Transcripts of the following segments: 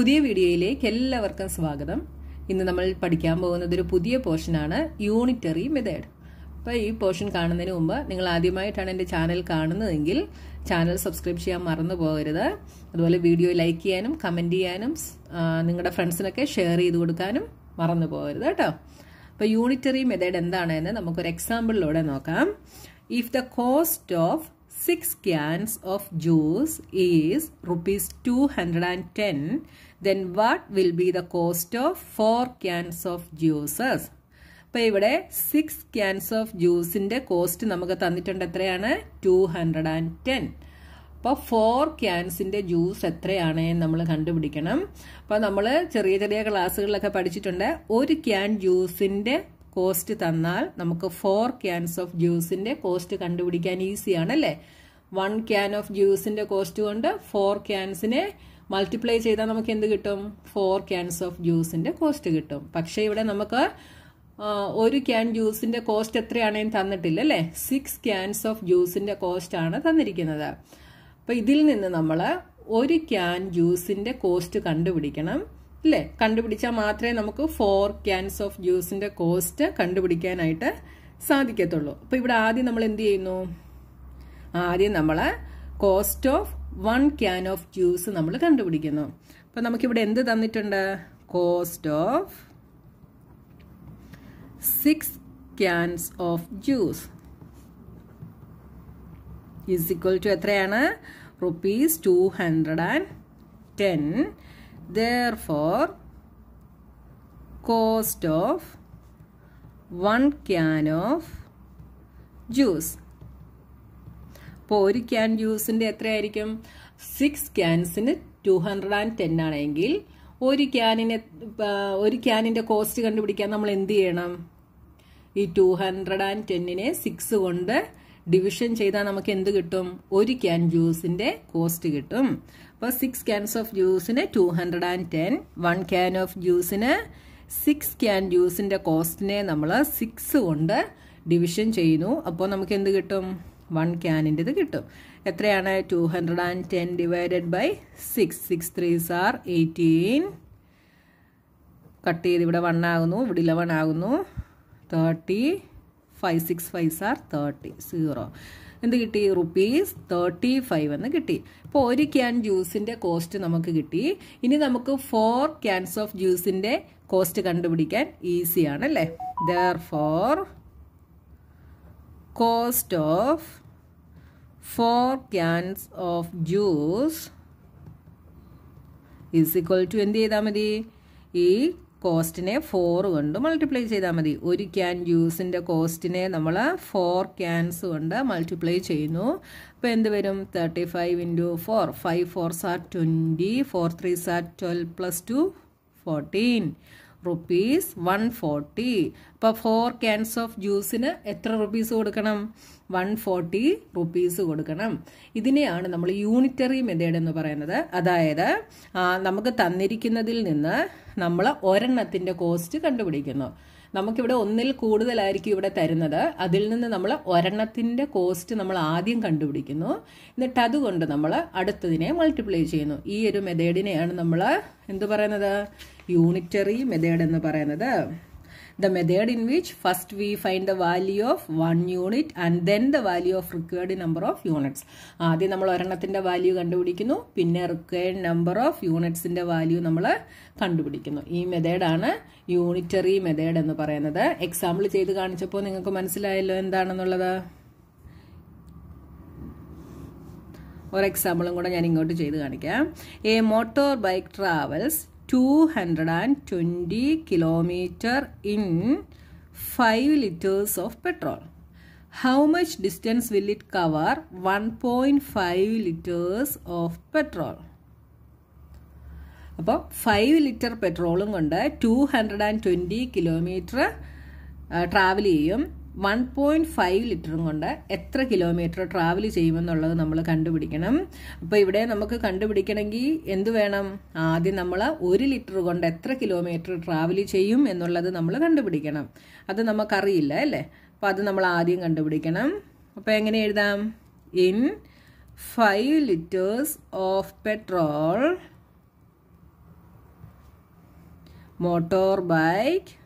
പുതിയ വീഡിയോയിലേക്ക് എല്ലാവർക്കും സ്വാഗതം. ഇന്ന് നമ്മൾ പഠിക്കാൻ പോകുന്നത് ഒരു പുതിയ പോർഷനാണ് യൂണിറ്ററി മെത്തേഡ് അപ്പോൾ ഈ പോർഷൻ കാണുന്നതിന് മുമ്പ് നിങ്ങൾ ആദ്യമായിട്ടാണ് എന്റെ ചാനൽ കാണുന്നതെങ്കിൽ ചാനൽ സബ്സ്ക്രൈബ് ചെയ്യാൻ മറന്നു പോകരുത്. അതുപോലെ വീഡിയോ ലൈക്ക് ചെയ്യാനും കമന്റ് ചെയ്യാനും നിങ്ങളുടെ ഫ്രണ്ട്സിനൊക്കെ ഷെയർ ചെയ്ത് കൊടുക്കാനും മറന്നു പോകരുത് കേട്ടോ. അപ്പോൾ യൂണിറ്ററി മെത്തേഡ് എന്താണെന്ന് നമുക്കൊരു എക്സാമ്പിളിലൂടെ നോക്കാം. If the cost of six cans of juice is rupees two hundred and ten then what will be the cans of juices? അപ്പോൾ ഇവിടെ സിക്സ് ക്യാൻസ് ഓഫ് ജ്യൂസിന്റെ കോസ്റ്റ് നമുക്ക് തന്നിട്ടുണ്ട് എത്രയാണ്? ടു ഹൺഡ്രഡ് ആൻഡ് ടെൻ അപ്പോൾ ഫോർ ക്യാൻസിന്റെ juice എത്രയാണ് നമ്മൾ കണ്ടുപിടിക്കണം. അപ്പോൾ നമ്മൾ ചെറിയ ചെറിയ ക്ലാസ്സുകളിലൊക്കെ പഠിച്ചിട്ടുണ്ട്. ഒരു ക്യാൻ ജ്യൂസിന്റെ കോസ്റ്റ് തന്നാൽ നമുക്ക് ഫോർ ക്യാൻസ് ഓഫ് ജ്യൂസിന്റെ കോസ്റ്റ് കണ്ടുപിടിക്കാൻ ഈസിയാണ് അല്ലേ വൺ ക്യാൻ ഓഫ് ജ്യൂസിന്റെ കോസ്റ്റ് കൊണ്ട് ഫോർ ക്യാൻസിനെ മൾട്ടിപ്ലൈ ചെയ്താൽ നമുക്ക് എന്ത് കിട്ടും? ഫോർ ക്യാൻസ് ഓഫ് ജ്യൂസിന്റെ കോസ്റ്റ് കിട്ടും. പക്ഷേ ഇവിടെ നമുക്ക് ഒരു ക്യാൻ ജ്യൂസിന്റെ കോസ്റ്റ് എത്രയാണെന്ന് തന്നിട്ടില്ല അല്ലേ സിക്സ് ക്യാൻസ് ഓഫ് ജ്യൂസിന്റെ കോസ്റ്റ് ആണ് തന്നിരിക്കുന്നത്. അപ്പൊ ഇതിൽ നിന്ന് നമ്മൾ ഒരു ക്യാൻ ജ്യൂസിന്റെ കോസ്റ്റ് കണ്ടുപിടിക്കണം. അല്ലേ കണ്ടുപിടിച്ചാൽ മാത്രമേ നമുക്ക് ഫോർ ക്യാൻസ് ഓഫ് ജ്യൂസിന്റെ കോസ്റ്റ് കണ്ടുപിടിക്കാനായിട്ട് സാധിക്കത്തുള്ളൂ. അപ്പൊ ഇവിടെ ആദ്യം നമ്മൾ എന്ത് ചെയ്യുന്നു? ആദ്യം നമ്മൾ cost of one can of juice നമ്മൾ കണ്ടുപിടിക്കുന്നു. അപ്പൊ നമുക്കിവിടെ എന്ത് തന്നിട്ടുണ്ട്? Cost of six cans of juice is equal to എത്രയാണ്? Rupees two hundred and ten there cost of one can of juice. അപ്പോൾ ഒരു ക്യാൻ ജ്യൂസിന്റെ എത്രയായിരിക്കും സിക്സ് ക്യാൻസിന് ടു ഹൺഡ്രഡ് ആൻഡ് ടെൻ ആണെങ്കിൽ ഒരു ക്യാനിന് ഒരു ക്യാനിന്റെ കോസ്റ്റ് കണ്ടുപിടിക്കാൻ നമ്മൾ എന്ത് ചെയ്യണം ഈ ടു ഹൺഡ്രഡ് ആൻഡ് ടെന്നിനെ സിക്സ് കൊണ്ട് ഡിവിഷൻ ചെയ്താൽ നമുക്ക് എന്ത് കിട്ടും? ഒരു ക്യാൻ ജ്യൂസിന്റെ കോസ്റ്റ് കിട്ടും. അപ്പോൾ six cans of ജ്യൂസിന് two hundred and ten one can of ജ്യൂസിന് six can ജ്യൂസിന്റെ കോസ്റ്റിനെ നമ്മൾ സിക്സ് കൊണ്ട് ഡിവിഷൻ ചെയ്യുന്നു. അപ്പോൾ നമുക്ക് എന്ത് കിട്ടും? വൺ ക്യാനിന്റെത് കിട്ടും. എത്രയാണ്? Two hundred and ten divided by six six three are eighteen cut ചെയ്ത് ഇവിടെ വൺ ആകുന്നു. ഇവിടെ ഇലവൺ ആകുന്നു. Thirty five six five are thirty zero എന്ത് കിട്ടി? റുപ്പീസ് തേർട്ടി ഫൈവ് എന്ന് കിട്ടി. ഇപ്പോൾ ഒരു ക്യാൻ ജ്യൂസിന്റെ കോസ്റ്റ് നമുക്ക് കിട്ടി. ഇനി നമുക്ക് ഫോർ ക്യാൻസ് ഓഫ് ജ്യൂസിന്റെ കോസ്റ്റ് കണ്ടുപിടിക്കാൻ ഈസിയാണ് അല്ലേ therefore cost of four cans of juice is equal to എന്ത് ചെയ്താൽ മതി? ഈ കോസ്റ്റിനെ ഫോർ കൊണ്ട് മൾട്ടിപ്ലൈ ചെയ്താൽ മതി. ഒരു ക്യാൻ ജ്യൂസിന്റെ കോസ്റ്റിനെ നമ്മൾ ഫോർ ക്യാൻസ് കൊണ്ട് മൾട്ടിപ്ലൈ ചെയ്യുന്നു. അപ്പോൾ എന്ത് വരും? Thirty five into four five four are twenty four three are twelve plus two fourteen rupees one forty അപ്പോൾ ഫോർ ക്യാൻസ് ഓഫ് ജ്യൂസിന് എത്ര റുപ്പീസ് കൊടുക്കണം? വൺ ഫോർട്ടി റുപ്പീസ് കൊടുക്കണം. ഇതിനെയാണ് നമ്മൾ യൂണിറ്ററി മെത്തേഡ് എന്ന് പറയുന്നത്. അതായത് നമുക്ക് തന്നിരിക്കുന്നതിൽ നിന്ന് നമ്മൾ ഒരെണ്ണത്തിന്റെ കോസ്റ്റ് കണ്ടുപിടിക്കുന്നു. നമുക്കിവിടെ ഒന്നിൽ കൂടുതലായിരിക്കും ഇവിടെ തരുന്നത്. അതിൽ നിന്ന് നമ്മൾ ഒരെണ്ണത്തിന്റെ കോസ്റ്റ് നമ്മൾ ആദ്യം കണ്ടുപിടിക്കുന്നു. എന്നിട്ട് അതുകൊണ്ട് നമ്മൾ അടുത്തതിനെ മൾട്ടിപ്ലൈ ചെയ്യുന്നു. ഈ ഒരു മെത്തേഡിനെയാണ് നമ്മൾ എന്തു പറയുന്നത്? യൂണിറ്ററി മെത്തേഡ് എന്ന് പറയുന്നത്. The method in which first we find the value of one unit and then the value of required number of units. ആദ്യം നമ്മൾ ഒരെണ്ണത്തിന്റെ വാല്യൂ കണ്ടുപിടിക്കുന്നു. പിന്നെ റിക്വയർഡ് നമ്പർ ഓഫ് യൂണിറ്റ്സിന്റെ വാല്യൂ നമ്മൾ കണ്ടുപിടിക്കുന്നു. ഈ മെതേഡാണ് യൂണിറ്ററി മെത്തേഡ് എന്ന് പറയുന്നത്. എക്സാമ്പിൾ ചെയ്ത് കാണിച്ചപ്പോൾ നിങ്ങൾക്ക് മനസ്സിലായല്ലോ എന്താണെന്നുള്ളത്? ഒരു എക്സാമ്പിളും കൂടെ ഞാൻ ഇങ്ങോട്ട് ചെയ്ത് കാണിക്കാം. A motor bike travels two hundred and twenty kilometre in five litres of petrol how much distance will it cover one point five litres of petrol അപ്പോൾ ഫൈവ് ലിറ്റർ പെട്രോളും കൊണ്ട് two hundred and twenty kilometre travel ചെയ്യും. One point five ലിറ്ററും കൊണ്ട് എത്ര kilometre travel ചെയ്യുമെന്നുള്ളത് നമ്മൾ കണ്ടുപിടിക്കണം. അപ്പോൾ ഇവിടെ നമുക്ക് കണ്ടുപിടിക്കണമെങ്കിൽ എന്ത് വേണം? ആദ്യം നമ്മൾ ഒരു ലിറ്റർ കൊണ്ട് എത്ര കിലോമീറ്റർ ട്രാവൽ ചെയ്യും എന്നുള്ളത് നമ്മൾ കണ്ടുപിടിക്കണം. അത് നമുക്കറിയില്ല അല്ലേ? അപ്പോൾ അത് നമ്മൾ ആദ്യം കണ്ടുപിടിക്കണം. അപ്പോൾ എങ്ങനെ എഴുതാം? In five litres of petrol motor bike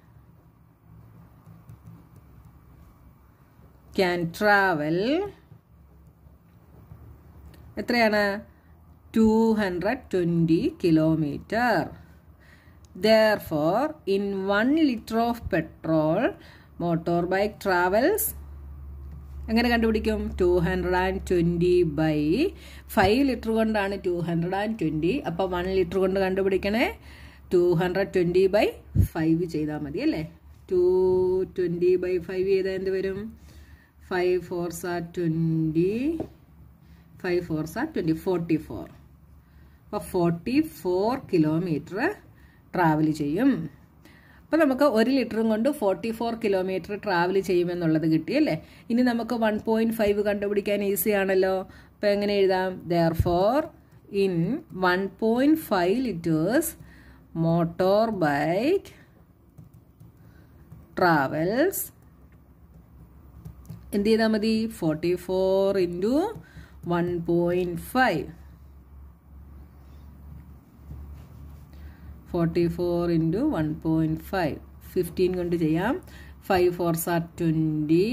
can travel എത്രയാണ്? Two hundred twenty kilometre therefore in one litre of petrol motor bike travels എങ്ങനെ കണ്ടുപിടിക്കും? Two hundred and twenty by five litre കൊണ്ടാണ് ടു ഹൺഡ്രഡ് ആൻഡ് ട്വന്റി അപ്പോൾ one litre കൊണ്ട് കണ്ടുപിടിക്കണേ. Two hundred twenty by five ചെയ്താൽ മതി അല്ലേ? To twenty by five ചെയ്താൽ എന്ത് വരും? Five four sir twenty five four sir twenty forty four അപ്പോൾ ഫോർട്ടി ഫോർ കിലോമീറ്റർ ട്രാവൽ ചെയ്യും. അപ്പോൾ നമുക്ക് ഒരു ലിറ്ററും കൊണ്ട് ഫോർട്ടി ഫോർ കിലോമീറ്റർ ട്രാവൽ ചെയ്യുമെന്നുള്ളത് കിട്ടിയല്ലേ ഇനി നമുക്ക് വൺ പോയിന്റ് ഫൈവ് കണ്ടുപിടിക്കാൻ ഈസി ആണല്ലോ. അപ്പോൾ എങ്ങനെ എഴുതാം? Therefore in one point five litres motor bike travels എന്ത് ചെയ്താൽ മതി? Forty four into one point five forty four into one point five fifteen കൊണ്ട് ചെയ്യാം. Five four sir twenty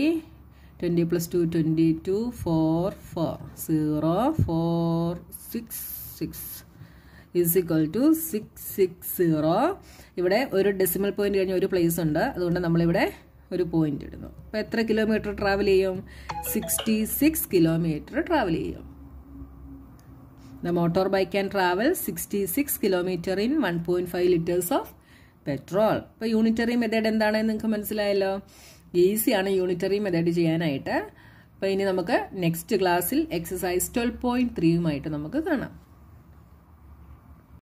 twenty plus two twenty two four four zero four six six is equal to six six zero ഇവിടെ ഒരു decimal point കഴിഞ്ഞ ഒരു place ഉണ്ട്. അതുകൊണ്ട് നമ്മളിവിടെ ഒരു പോയിന്റ് ഇടുന്നു. അപ്പോൾ എത്ര കിലോമീറ്റർ ട്രാവൽ ചെയ്യും? സിക്സ്റ്റി സിക്സ് കിലോമീറ്റർ ട്രാവൽ ചെയ്യും. The motor bike can travel sixty six kilometre in one point five litres of petrol ഇപ്പോൾ യൂണിറ്ററി മെത്തേഡ് എന്താണെന്ന് നിങ്ങൾക്ക് മനസ്സിലായല്ലോ? ഈസിയാണ് യൂണിറ്ററി മെത്തേഡ് ചെയ്യാനായിട്ട്. അപ്പോൾ ഇനി നമുക്ക് നെക്സ്റ്റ് ക്ലാസ്സിൽ എക്സസൈസ് ട്വൽവ് പോയിന്റ് ത്രീയുമായിട്ട് നമുക്ക് കാണാം.